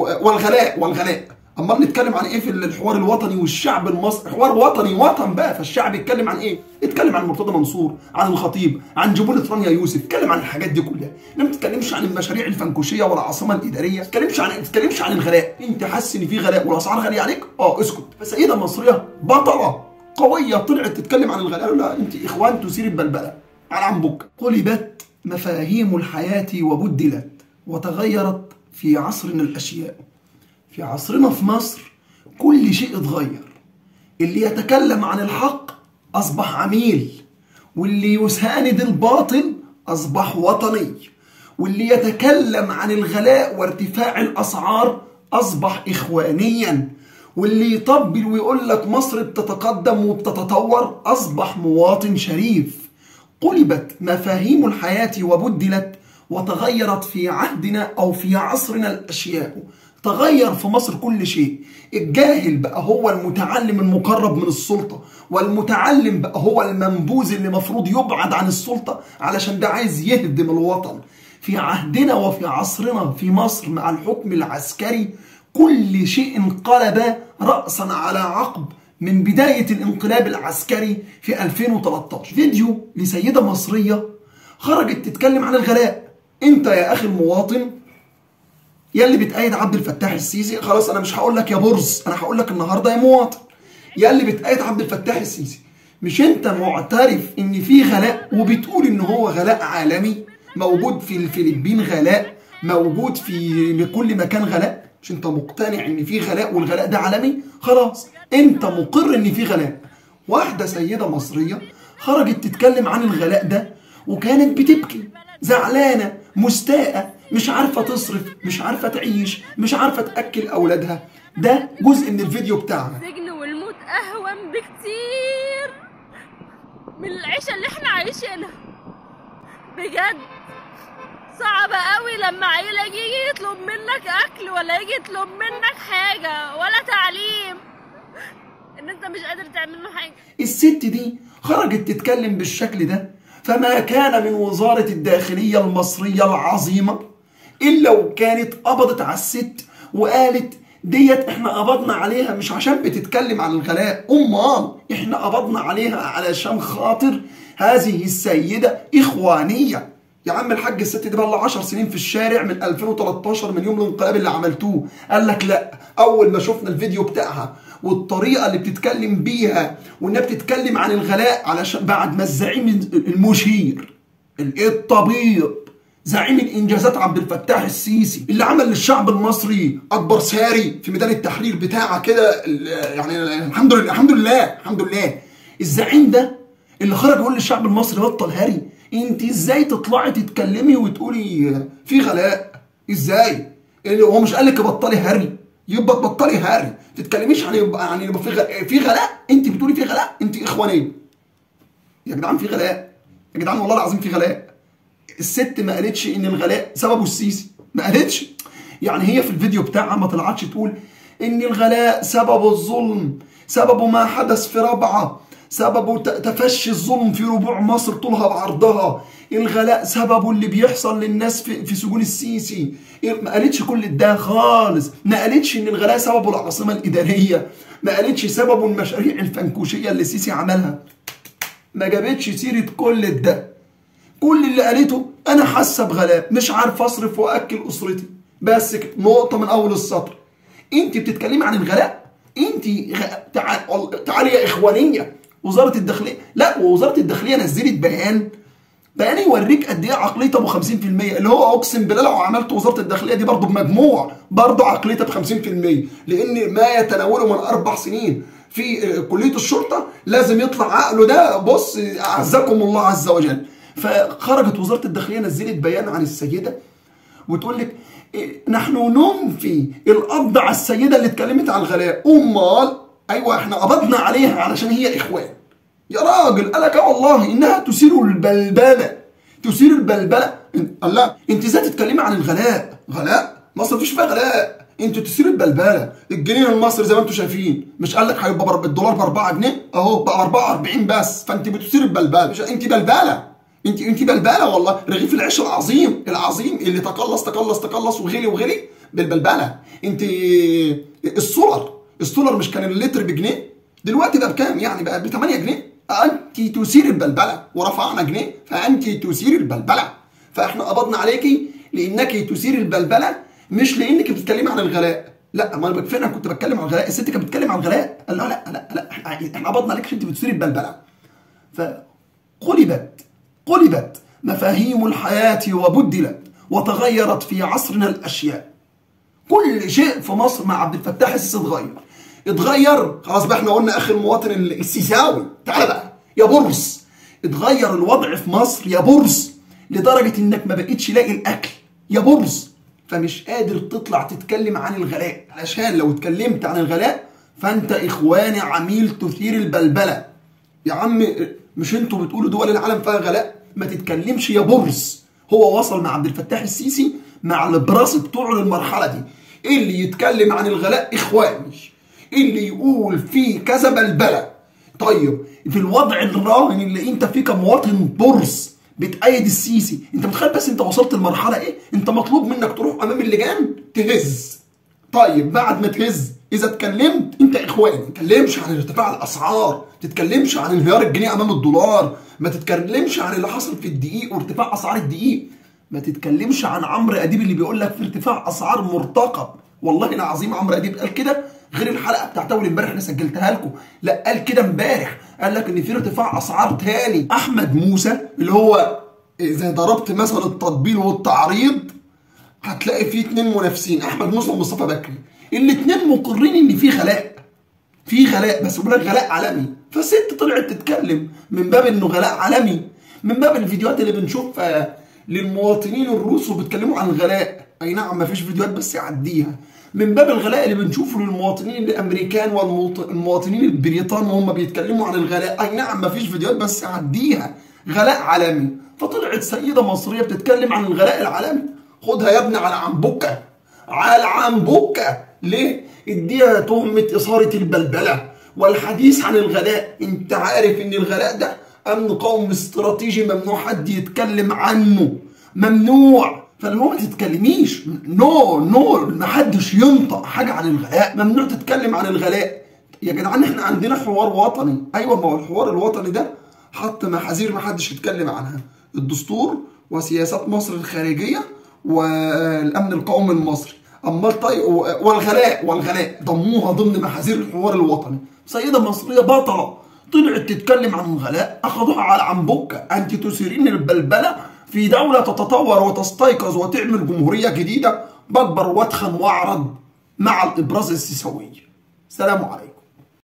والغلاء والغلاء. امال نتكلم عن إيه في الحوار الوطني والشعب المصري؟ حوار وطني وطن بقى. فالشعب يتكلم عن إيه؟ يتكلم عن مرتضى منصور عن الخطيب عن جبولة رانيا يوسف. يتكلم عن الحاجات دي كلها. ما تتكلمش عن المشاريع الفنكوشية ولا العاصمه الإدارية؟ ما تتكلمش عن تتكلمش عن الغلاء. أنت حاسس إن في غلاء والأسعار غالية عليك؟ آه اسكت. فسيدة مصرية بطلة قوية طلعت تتكلم عن الغلاء. لا أنت إخوان تثير البلبلة. على عنبك قلبت مفاهيم الحياة وبدلت وتغيرت في عصرنا الأشياء في عصرنا في مصر كل شيء اتغير. اللي يتكلم عن الحق أصبح عميل واللي يساند الباطل أصبح وطني. واللي يتكلم عن الغلاء وارتفاع الأسعار أصبح إخوانيا. واللي يطبل ويقول لك مصر بتتقدم وبتتطور أصبح مواطن شريف. قلبت مفاهيم الحياة وبدلت وتغيرت في عهدنا أو في عصرنا الأشياء. تغير في مصر كل شيء. الجاهل بقى هو المتعلم المقرب من السلطة والمتعلم بقى هو المنبوذ اللي مفروض يبعد عن السلطة علشان ده عايز يهدم الوطن. في عهدنا وفي عصرنا في مصر مع الحكم العسكري كل شيء انقلب رأسا على عقب من بداية الانقلاب العسكري في 2013 فيديو لسيدة مصرية خرجت تتكلم عن الغلاء. انت يا أخي المواطن يا اللي بتأيد عبد الفتاح السيسي خلاص أنا مش هقول لك يا برز أنا هقول لك النهارده يا مواطن. يا اللي بتأيد عبد الفتاح السيسي مش انت معترف ان في غلاء وبتقول ان هو غلاء عالمي موجود في الفلبين غلاء موجود في لكل مكان غلاء؟ مش انت مقتنع ان في غلاء والغلاء ده عالمي؟ خلاص انت مقر ان في غلاء. واحدة سيدة مصرية خرجت تتكلم عن الغلاء ده وكانت بتبكي زعلانة مستاءة مش عارفة تصرف مش عارفة تعيش مش عارفة تأكل أولادها. ده جزء من الفيديو بتاعنا. السجن والموت أهون بكتير من العيشة اللي إحنا عايشينها. بجد صعب قوي لما عيلة يجي يطلب منك أكل ولا يجي يطلب منك حاجة ولا تعليم إن أنت مش قادر تعمل له حاجة. الست دي خرجت تتكلم بالشكل ده؟ فما كان من وزارة الداخلية المصرية العظيمة إلا وكانت قبضت على الست وقالت ديت إحنا قبضنا عليها مش عشان بتتكلم عن الغلاء أمال إحنا قبضنا عليها علشان خاطر هذه السيدة إخوانية. يا عم الحاج الست دي بقى لها 10 سنين في الشارع من 2013 من يوم الانقلاب اللي عملتوه. قال لك لا أول ما شفنا الفيديو بتاعها والطريقة اللي بتتكلم بيها وإنها بتتكلم عن الغلاء علشان بعد ما الزعيم المشير الطبيب زعيم الإنجازات عبد الفتاح السيسي اللي عمل للشعب المصري أكبر ساري في ميدان التحرير بتاعه كده يعني الحمد لله الحمد لله الحمد لله. الزعيم ده اللي خرج يقول للشعب المصري بطل هري. انت إزاي تطلعي تتكلمي وتقولي في غلاء؟ إزاي؟ هو مش قال لك بطلي هري. يبقى تبطلي هري. تتكلميش عن يبقى عن يبقى في غلاء في غلاء. انت بتقولي في غلاء. انت اخوانيه يا جدعان في غلاء. يا جدعان والله العظيم في غلاء. الست ما قالتش إن الغلاء سببه السيسي. ما قالتش. يعني هي في الفيديو بتاعها ما طلعتش تقول إن الغلاء سببه الظلم سببه ما حدث في رابعة. سببه تفشي الظلم في ربوع مصر طولها بعرضها. الغلاء سببه اللي بيحصل للناس في, في سجون السيسي. ما قالتش كل ده خالص. ما قالتش إن الغلاء سببه العاصمة الإدارية. ما قالتش سببه المشاريع الفنكوشية اللي السيسي عملها. ما جابتش سيرة كل ده. كل اللي قالته أنا حاسة بغلاء مش عارف أصرف وأكل أسرتي. بس نقطة من أول السطر. انت بتتكلمي عن الغلاء؟ انت. تعالي يا إخوانية. وزارة الداخليه لا ووزارة الداخلية نزلت بيان بيان يوريك قد إيه عقلية أبو 50% اللي هو أقسم بالله لو عملت وزارة الداخلية دي برضه بمجموع برضه عقليتها ب 50% لأن ما يتناوله من أربع سنين في كلية الشرطة لازم يطلع عقله ده. بص أعزكم الله عز وجل. فخرجت وزارة الداخلية نزلت بيان عن السيدة وتقول لك نحن ننفي القبض على السيدة اللي اتكلمت عن الغلاء. أمال أيوه إحنا قبضنا عليها علشان هي إخوان. يا راجل قالك والله إنها تثير البلبلة. تثير البلبلة. الله أنت إزاي تتكلمي عن الغلاء؟ غلاء؟ مصر مفيش فيها غلاء. أنت تثير البلبلة. الجنيه المصري زي ما أنتم شايفين. مش قال لك هيبقى الدولار ب 4 جنيه؟ أهو بقى 44 بس. فأنت بتثير البلبلة. أنت بلبلة. انت أنت بلبلة والله. رغيف العيش العظيم. العظيم اللي تقلص تقلص تقلص وغلي وغلي بالبلبلة. أنت السولر السولر مش كان اللتر بجنيه دلوقتي بقى بكام؟ يعني بقى ب 8 جنيه. انت تثير البلبلة ورفعنا جنيه فانت تثير البلبلة. فإحنا قبضنا عليكي لانك تثير البلبلة مش لإنك بتتكلمي عن الغلاء. لا ما أنا فعلا كنت بتكلم عن الغلاء. الست كانت بتتكلم عن الغلاء. قال لا لا لا, لا إحنا قبضنا عليك عشان أنت بتثير البلبلة. فقلبت قلبت مفاهيم الحياة وبدلت وتغيرت في عصرنا الأشياء. كل شيء في مصر مع عبد الفتاح السيسي اتغير اتغير. خلاص بقى إحنا قلنا آخر المواطن السيساوي. تعالى بقى. يا برص اتغير الوضع في مصر يا برص لدرجة إنك ما بقتش لاقي الأكل. يا برص فمش قادر تطلع تتكلم عن الغلاء. علشان لو اتكلمت عن الغلاء فأنت إخواني عميل تثير البلبلة. يا عم مش أنتوا بتقولوا دول العالم فيها غلاء؟ ما تتكلمش يا برص هو وصل مع عبد الفتاح السيسي مع البراس بتوعه للمرحلة دي. اللي يتكلم عن الغلاء؟ إخواني. اللي يقول فيه كذا بلبلة. طيب في الوضع الراهن اللي انت فيه كمواطن برص بتأيد السيسي انت متخيل بس انت وصلت لمرحلة إيه؟ انت مطلوب منك تروح أمام اللجان تهز. طيب بعد ما تهز إذا اتكلمت انت اخواني ما تتكلمش عن ارتفاع الأسعار ما تتكلمش عن انهيار الجنيه أمام الدولار ما تتكلمش عن اللي حصل في الدقيق وارتفاع أسعار الدقيق ما تتكلمش عن عمرو أديب اللي بيقول لك في ارتفاع أسعار مرتقب. والله العظيم عمرو أديب قال كده غير الحلقة بتاعت اول امبارح اللي سجلتها لكم. لا قال كده امبارح. قال لك إن في ارتفاع أسعار تاني. أحمد موسى اللي هو إذا ضربت مثلا التطبيل والتعريض هتلاقي فيه اتنين منافسين. أحمد موسى ومصطفى بكري. الاتنين مقرين إن في غلاء. في غلاء بس بيقول لك غلاء عالمي. فست طلعت تتكلم من باب إنه غلاء عالمي. من باب الفيديوهات اللي بنشوفها للمواطنين الروس وبيتكلموا عن الغلاء أي نعم ما فيش فيديوهات بس يعديها. من باب الغلاء اللي بنشوفه للمواطنين الأمريكان والمواطنين البريطان وهم بيتكلموا عن الغلاء. أي نعم ما فيش فيديوهات بس يعديها غلاء عالمي. فطلعت سيدة مصرية بتتكلم عن الغلاء العالمي. خدها يا ابني على عنبكه على عنبكه ليه؟ اديها تهمة إثارة البلبلة والحديث عن الغلاء. انت عارف إن الغلاء ده أمن قومي استراتيجي ممنوع حد يتكلم عنه. ممنوع. فاللي هو ما تتكلميش. نو نو ما حدش ينطق حاجة عن الغلاء. ممنوع تتكلم عن الغلاء. يا جدعان إحنا عندنا حوار وطني. أيوه ما هو الحوار الوطني ده حط محاذير ما حدش يتكلم عنها. الدستور وسياسات مصر الخارجية والأمن القومي المصري. امال طيب والغلاء والغلاء. ضموها ضمن محاذير الحوار الوطني. سيدة مصرية بطلة. طلعت تتكلم عن الغلاء أخذوها على عنبكه انت تثيرين البلبلة في دولة تتطور وتستيقظ وتعمل جمهورية جديدة بكبر واتخن واعرض مع الإبراز السيسوي. سلام عليكم.